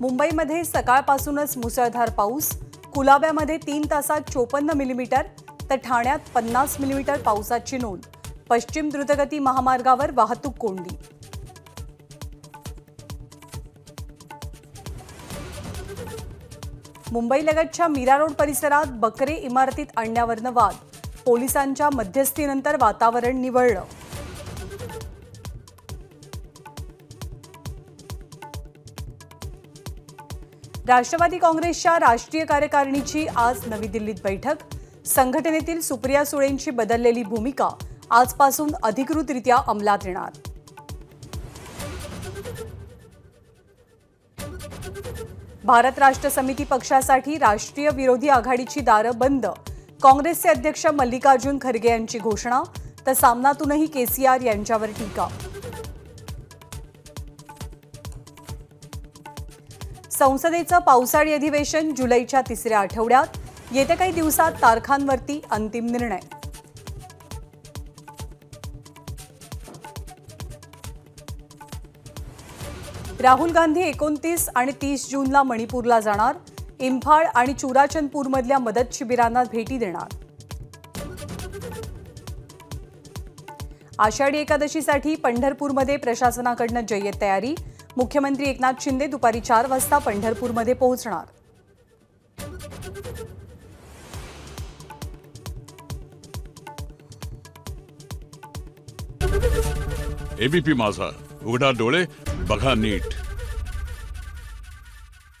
मुंबईमध्ये सकाळपासूनच मुसळधार पाऊस. कुलाब्यामध्ये तीन तासात चोपन्न मिलीमीटर तर ठाण्यात पन्नास मिलीमीटर पावसाची नोंद. पश्चिम द्रुतगती महामार्गावर वाहतूक कोंडी. मुंबईलगतच्या मीरा रोड परिसरात बकरे इमारतीत आणण्यावरनं वाद. पोलिसांच्या मध्यस्थीनंतर वातावरण निवळलं. राष्ट्रवादी काँग्रेसच्या राष्ट्रीय कार्यकारिणीची आज नवी दिल्लीत बैठक. संघटनेतील सुप्रिया सुळेंची बदललेली भूमिका आजपासून अधिकृतरित्या अंमलात येणार. भारत राष्ट्र समिती पक्षासाठी राष्ट्रीय विरोधी आघाडीची दारं बंद. काँग्रेसचे अध्यक्ष मल्लिकार्जुन खरगे यांची घोषणा. तर सामनातूनही केसीआर यांच्यावर टीका. संसदेचं पावसाळी अधिवेशन जुलैच्या तिसऱ्या आठवड्यात. येत्या काही दिवसात तारखांवरती अंतिम निर्णय. राहुल गांधी एकोणतीस आणि तीस जूनला मणिपूरला जाणार. इम्फाळ आणि चुराचंदपूरमधल्या मदत शिबिरांना भेटी देणार. आषाढी एकादशीसाठी पंढरपूरमध्ये प्रशासनाकडनं जय्यत तयारी. मुख्यमंत्री एकनाथ शिंदे दुपारी चार वाजता पंढरपूरमध्ये पोहोचणार. एबीपी माझा. उघडा डोळे बघा नीट.